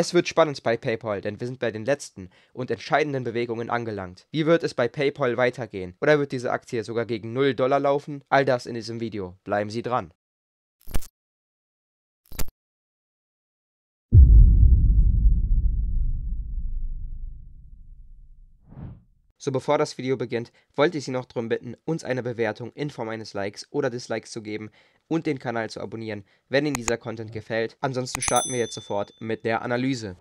Es wird spannend bei PayPal, denn wir sind bei den letzten und entscheidenden Bewegungen angelangt. Wie wird es bei PayPal weitergehen? Oder wird diese Aktie sogar gegen 0 Dollar laufen? All das in diesem Video. Bleiben Sie dran. So bevor das Video beginnt, wollte ich Sie noch darum bitten, uns eine Bewertung in Form eines Likes oder Dislikes zu geben und den Kanal zu abonnieren, wenn Ihnen dieser Content gefällt. Ansonsten starten wir jetzt sofort mit der Analyse.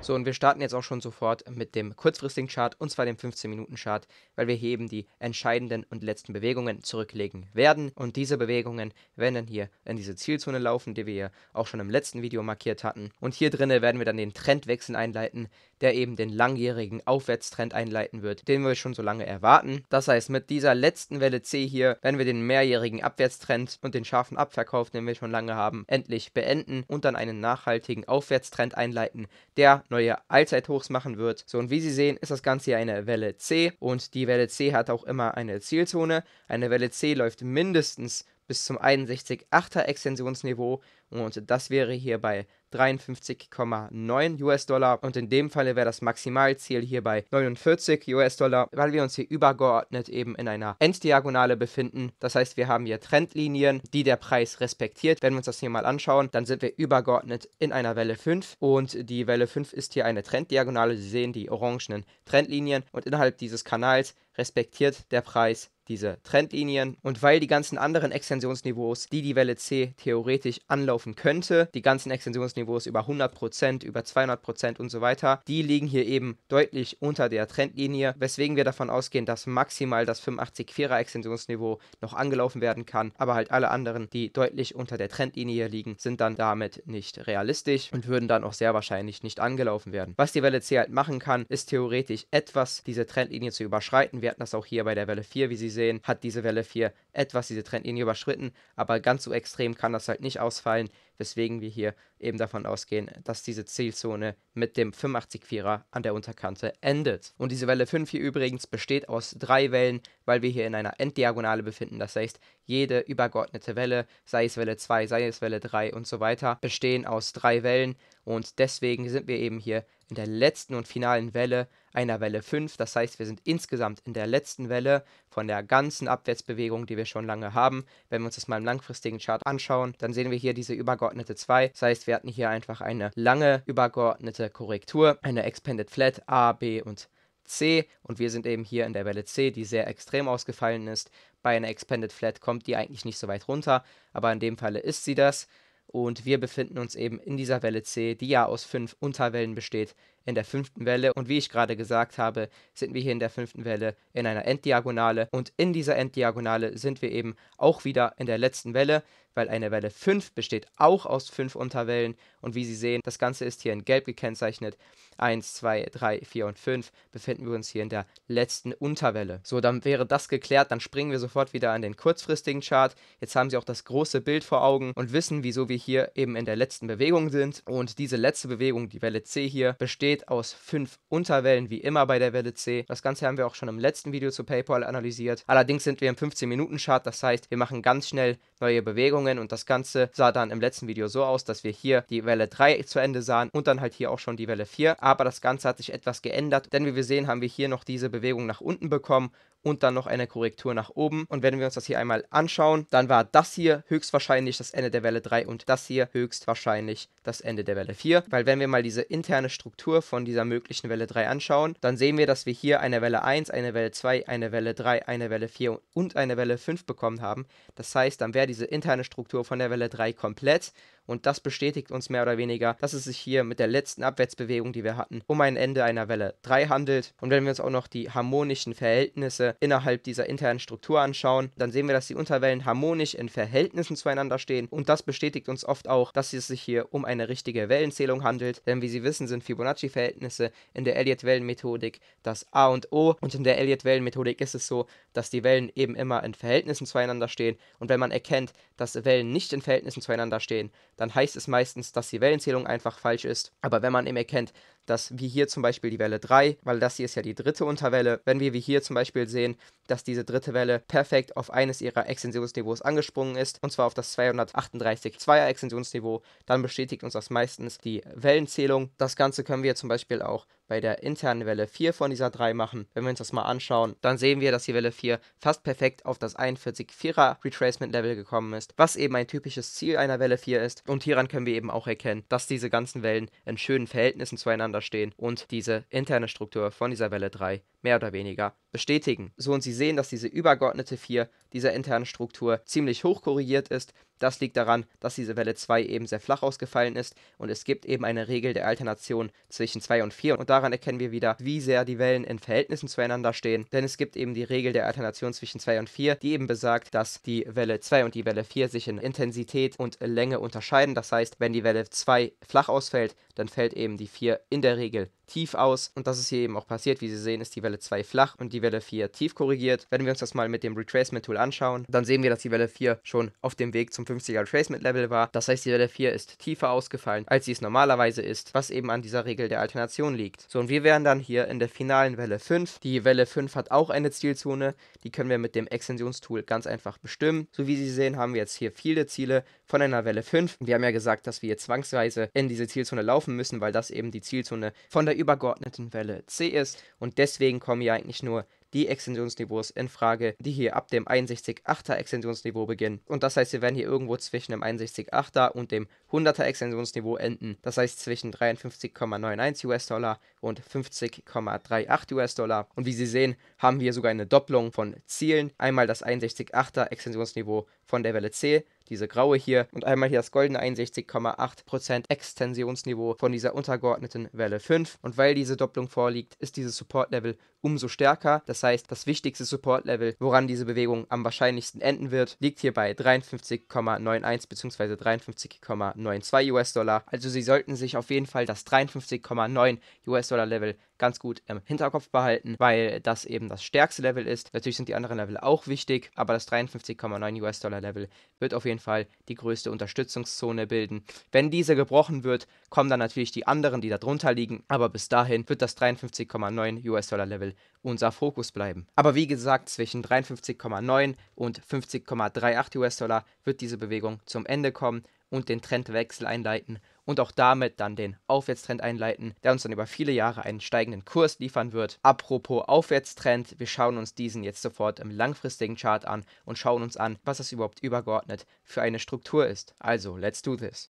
So, und wir starten jetzt auch schon sofort mit dem kurzfristigen Chart, und zwar dem 15-Minuten-Chart, weil wir hier eben die entscheidenden und letzten Bewegungen zurücklegen werden. Und diese Bewegungen werden dann hier in diese Zielzone laufen, die wir ja auch schon im letzten Video markiert hatten. Und hier drinnen werden wir dann den Trendwechsel einleiten, der eben den langjährigen Aufwärtstrend einleiten wird, den wir schon so lange erwarten. Das heißt, mit dieser letzten Welle C hier werden wir den mehrjährigen Abwärtstrend und den scharfen Abverkauf, den wir schon lange haben, endlich beenden und dann einen nachhaltigen Aufwärtstrend einleiten, der neue Allzeithochs machen wird. So, und wie Sie sehen, ist das Ganze hier eine Welle C und die Welle C hat auch immer eine Zielzone. Eine Welle C läuft mindestens bis zum 61,8er Extensionsniveau und das wäre hier bei 53,9 US-Dollar und in dem Falle wäre das Maximalziel hier bei 49 US-Dollar, weil wir uns hier übergeordnet eben in einer Enddiagonale befinden. Das heißt, wir haben hier Trendlinien, die der Preis respektiert. Wenn wir uns das hier mal anschauen, dann sind wir übergeordnet in einer Welle 5 und die Welle 5 ist hier eine Trenddiagonale. Sie sehen die orangenen Trendlinien und innerhalb dieses Kanals respektiert der Preis diese Trendlinien. Und weil die ganzen anderen Extensionsniveaus, die die Welle C theoretisch anlaufen könnte, die ganzen Extensionsniveaus über 100%, über 200% und so weiter, die liegen hier eben deutlich unter der Trendlinie, weswegen wir davon ausgehen, dass maximal das 85-4er Extensionsniveau noch angelaufen werden kann, aber halt alle anderen, die deutlich unter der Trendlinie liegen, sind dann damit nicht realistisch und würden dann auch sehr wahrscheinlich nicht angelaufen werden. Was die Welle C halt machen kann, ist theoretisch etwas diese Trendlinie zu überschreiten. Wir hatten das auch hier bei der Welle 4, wie Sie sehen sehen, hat diese Welle 4 etwas diese Trendlinie überschritten, aber ganz so extrem kann das halt nicht ausfallen, weswegen wir hier eben davon ausgehen, dass diese Zielzone mit dem 85-4er an der Unterkante endet. Und diese Welle 5 hier übrigens besteht aus drei Wellen, weil wir hier in einer Enddiagonale befinden. Das heißt, jede übergeordnete Welle, sei es Welle 2, sei es Welle 3 und so weiter, bestehen aus drei Wellen und deswegen sind wir eben hier in der letzten und finalen Welle einer Welle 5. Das heißt, wir sind insgesamt in der letzten Welle von der ganzen Abwärtsbewegung, die wir schon lange haben. Wenn wir uns das mal im langfristigen Chart anschauen, dann sehen wir hier diese übergeordnete 2. Das heißt, wir hatten hier einfach eine lange übergeordnete Korrektur, eine Expanded Flat A, B und C und wir sind eben hier in der Welle C, die sehr extrem ausgefallen ist. Bei einer Expanded Flat kommt die eigentlich nicht so weit runter, aber in dem Falle ist sie das. Und wir befinden uns eben in dieser Welle C, die ja aus fünf Unterwellen besteht, in der fünften Welle. Und wie ich gerade gesagt habe, sind wir hier in der fünften Welle in einer Enddiagonale. Und in dieser Enddiagonale sind wir eben auch wieder in der letzten Welle, weil eine Welle 5 besteht auch aus fünf Unterwellen. Und wie Sie sehen, das Ganze ist hier in gelb gekennzeichnet. 1, 2, 3, 4 und 5 befinden wir uns hier in der letzten Unterwelle. So, dann wäre das geklärt. Dann springen wir sofort wieder an den kurzfristigen Chart. Jetzt haben Sie auch das große Bild vor Augen und wissen, wieso wir hier eben in der letzten Bewegung sind. Und diese letzte Bewegung, die Welle C hier, besteht aus fünf Unterwellen, wie immer bei der Welle C. Das Ganze haben wir auch schon im letzten Video zu PayPal analysiert. Allerdings sind wir im 15-Minuten-Chart. Das heißt, wir machen ganz schnell neue Bewegungen und das Ganze sah dann im letzten Video so aus, dass wir hier die Welle 3 zu Ende sahen und dann halt hier auch schon die Welle 4. Aber das Ganze hat sich etwas geändert, denn wie wir sehen, haben wir hier noch diese Bewegung nach unten bekommen und dann noch eine Korrektur nach oben. Und wenn wir uns das hier einmal anschauen, dann war das hier höchstwahrscheinlich das Ende der Welle 3 und das hier höchstwahrscheinlich das Ende der Welle 4. Weil wenn wir mal diese interne Struktur von dieser möglichen Welle 3 anschauen, dann sehen wir, dass wir hier eine Welle 1, eine Welle 2, eine Welle 3, eine Welle 4 und eine Welle 5 bekommen haben. Das heißt, dann wäre diese interne Struktur von der Welle 3 komplett und das bestätigt uns mehr oder weniger, dass es sich hier mit der letzten Abwärtsbewegung, die wir hatten, um ein Ende einer Welle 3 handelt. Und wenn wir uns auch noch die harmonischen Verhältnisse innerhalb dieser internen Struktur anschauen, dann sehen wir, dass die Unterwellen harmonisch in Verhältnissen zueinander stehen. Und das bestätigt uns oft auch, dass es sich hier um eine richtige Wellenzählung handelt. Denn wie Sie wissen, sind Fibonacci-Verhältnisse in der Elliott-Wellenmethodik das A und O. Und in der Elliott-Wellenmethodik ist es so, dass die Wellen eben immer in Verhältnissen zueinander stehen. Und wenn man erkennt, dass Wellen nicht in Verhältnissen zueinander stehen, dann heißt es meistens, dass die Wellenzählung einfach falsch ist. Aber wenn man eben erkennt, dass wie hier zum Beispiel die Welle 3, weil das hier ist ja die dritte Unterwelle, wenn wir wie hier zum Beispiel sehen, dass diese dritte Welle perfekt auf eines ihrer Extensionsniveaus angesprungen ist, und zwar auf das 238 2er Extensionsniveau, dann bestätigt uns das meistens die Wellenzählung. Das Ganze können wir zum Beispiel auch bei der internen Welle 4 von dieser 3 machen. Wenn wir uns das mal anschauen, dann sehen wir, dass die Welle 4 fast perfekt auf das 41,4er Retracement Level gekommen ist, was eben ein typisches Ziel einer Welle 4 ist. Und hieran können wir eben auch erkennen, dass diese ganzen Wellen in schönen Verhältnissen zueinander stehen und diese interne Struktur von dieser Welle 3 mehr oder weniger bestätigen. So und Sie sehen, dass diese übergeordnete 4 dieser internen Struktur ziemlich hoch korrigiert ist. Das liegt daran, dass diese Welle 2 eben sehr flach ausgefallen ist und es gibt eben eine Regel der Alternation zwischen 2 und 4 und daran erkennen wir wieder, wie sehr die Wellen in Verhältnissen zueinander stehen, denn es gibt eben die Regel der Alternation zwischen 2 und 4, die eben besagt, dass die Welle 2 und die Welle 4 sich in Intensität und Länge unterscheiden. Das heißt, wenn die Welle 2 flach ausfällt, dann fällt eben die 4 in der Regel tief aus. Und das ist hier eben auch passiert. Wie Sie sehen, ist die Welle 2 flach und die Welle 4 tief korrigiert. Wenn wir uns das mal mit dem Retracement Tool anschauen, dann sehen wir, dass die Welle 4 schon auf dem Weg zum 50er Retracement Level war. Das heißt, die Welle 4 ist tiefer ausgefallen, als sie es normalerweise ist, was eben an dieser Regel der Alternation liegt. So, und wir wären dann hier in der finalen Welle 5. Die Welle 5 hat auch eine Zielzone. Die können wir mit dem Extensionstool ganz einfach bestimmen. So wie Sie sehen, haben wir jetzt hier viele Ziele von einer Welle 5. Wir haben ja gesagt, dass wir zwangsweise in diese Zielzone laufen müssen, weil das eben die Zielzone von der übergeordneten Welle C ist und deswegen kommen ja eigentlich nur die Extensionsniveaus in Frage, die hier ab dem 61,8er Extensionsniveau beginnen. Und das heißt, wir werden hier irgendwo zwischen dem 61,8er und dem 100er Extensionsniveau enden. Das heißt zwischen 53,91 US-Dollar und 50,38 US-Dollar. Und wie Sie sehen, haben wir sogar eine Doppelung von Zielen. Einmal das 61,8er Extensionsniveau von der Welle C, diese graue hier, und einmal hier das goldene 61,8% Extensionsniveau von dieser untergeordneten Welle 5. Und weil diese Doppelung vorliegt, ist dieses Support-Level umso stärker. Das heißt, das wichtigste Support-Level, woran diese Bewegung am wahrscheinlichsten enden wird, liegt hier bei 53,91 bzw. 53,92 US-Dollar. Also Sie sollten sich auf jeden Fall das 53,9 US-Dollar-Level ganz gut im Hinterkopf behalten, weil das eben das stärkste Level ist. Natürlich sind die anderen Level auch wichtig, aber das 53,9 US-Dollar-Level wird auf jeden Fall die größte Unterstützungszone bilden. Wenn diese gebrochen wird, kommen dann natürlich die anderen, die darunter liegen, aber bis dahin wird das 53,9 US-Dollar-Level unser Fokus bleiben. Aber wie gesagt, zwischen 53,9 und 50,38 US-Dollar wird diese Bewegung zum Ende kommen und den Trendwechsel einleiten und auch damit dann den Aufwärtstrend einleiten, der uns dann über viele Jahre einen steigenden Kurs liefern wird. Apropos Aufwärtstrend, wir schauen uns diesen jetzt sofort im langfristigen Chart an und schauen uns an, was das überhaupt übergeordnet für eine Struktur ist. Also, let's do this.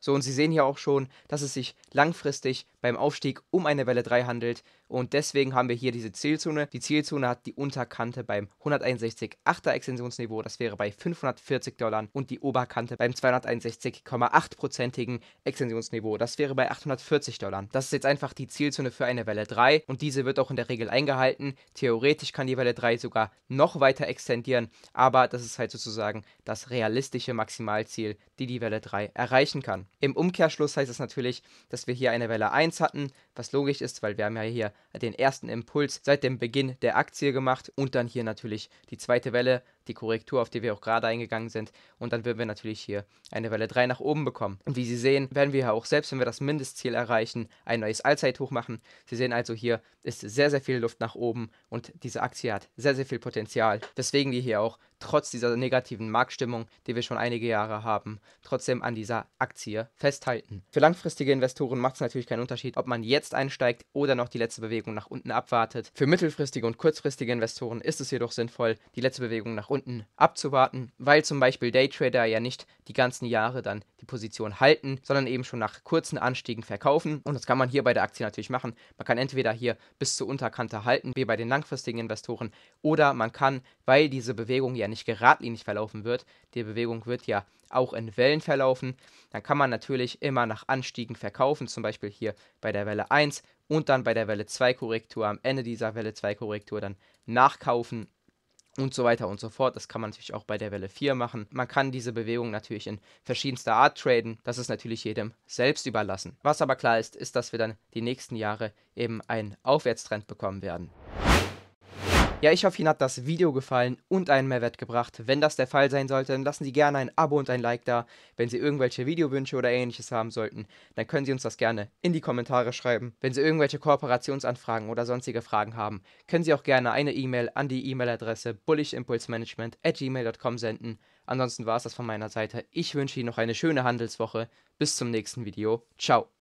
So, und Sie sehen hier auch schon, dass es sich langfristig beim Aufstieg um eine Welle 3 handelt und deswegen haben wir hier diese Zielzone. Die Zielzone hat die Unterkante beim 161,8er Extensionsniveau, das wäre bei 540 Dollar und die Oberkante beim 261,8%igen Extensionsniveau, das wäre bei 840 Dollar. Das ist jetzt einfach die Zielzone für eine Welle 3 und diese wird auch in der Regel eingehalten. Theoretisch kann die Welle 3 sogar noch weiter extendieren, aber das ist halt sozusagen das realistische Maximalziel, die die Welle 3 erreichen kann. Im Umkehrschluss heißt es natürlich, dass wir hier eine Welle 1 hatten, was logisch ist, weil wir haben ja hier den ersten Impuls seit dem Beginn der Aktie gemacht und dann hier natürlich die zweite Welle, die Korrektur, auf die wir auch gerade eingegangen sind. Und dann würden wir natürlich hier eine Welle 3 nach oben bekommen. Und wie Sie sehen, werden wir auch, selbst wenn wir das Mindestziel erreichen, ein neues Allzeithoch machen. Sie sehen also, hier ist sehr, sehr viel Luft nach oben und diese Aktie hat sehr, sehr viel Potenzial. Weswegen wir hier auch trotz dieser negativen Marktstimmung, die wir schon einige Jahre haben, trotzdem an dieser Aktie festhalten. Für langfristige Investoren macht es natürlich keinen Unterschied, ob man jetzt einsteigt oder noch die letzte Bewegung nach unten abwartet. Für mittelfristige und kurzfristige Investoren ist es jedoch sinnvoll, die letzte Bewegung nach unten abzuwarten, weil zum Beispiel Daytrader ja nicht die ganzen Jahre dann die Position halten, sondern eben schon nach kurzen Anstiegen verkaufen. Und das kann man hier bei der Aktie natürlich machen. Man kann entweder hier bis zur Unterkante halten, wie bei den langfristigen Investoren, oder man kann, weil diese Bewegung ja nicht geradlinig verlaufen wird, die Bewegung wird ja auch in Wellen verlaufen, dann kann man natürlich immer nach Anstiegen verkaufen, zum Beispiel hier bei der Welle 1 und dann bei der Welle 2 Korrektur, am Ende dieser Welle 2 Korrektur dann nachkaufen und so weiter und so fort. Das kann man natürlich auch bei der Welle 4 machen. Man kann diese Bewegung natürlich in verschiedenster Art traden. Das ist natürlich jedem selbst überlassen. Was aber klar ist, ist, dass wir dann die nächsten Jahre eben einen Aufwärtstrend bekommen werden. Ja, ich hoffe, Ihnen hat das Video gefallen und einen Mehrwert gebracht. Wenn das der Fall sein sollte, dann lassen Sie gerne ein Abo und ein Like da. Wenn Sie irgendwelche Videowünsche oder ähnliches haben sollten, dann können Sie uns das gerne in die Kommentare schreiben. Wenn Sie irgendwelche Kooperationsanfragen oder sonstige Fragen haben, können Sie auch gerne eine E-Mail an die E-Mail-Adresse bullishimpulsmanagement@gmail.com senden. Ansonsten war es das von meiner Seite. Ich wünsche Ihnen noch eine schöne Handelswoche. Bis zum nächsten Video. Ciao.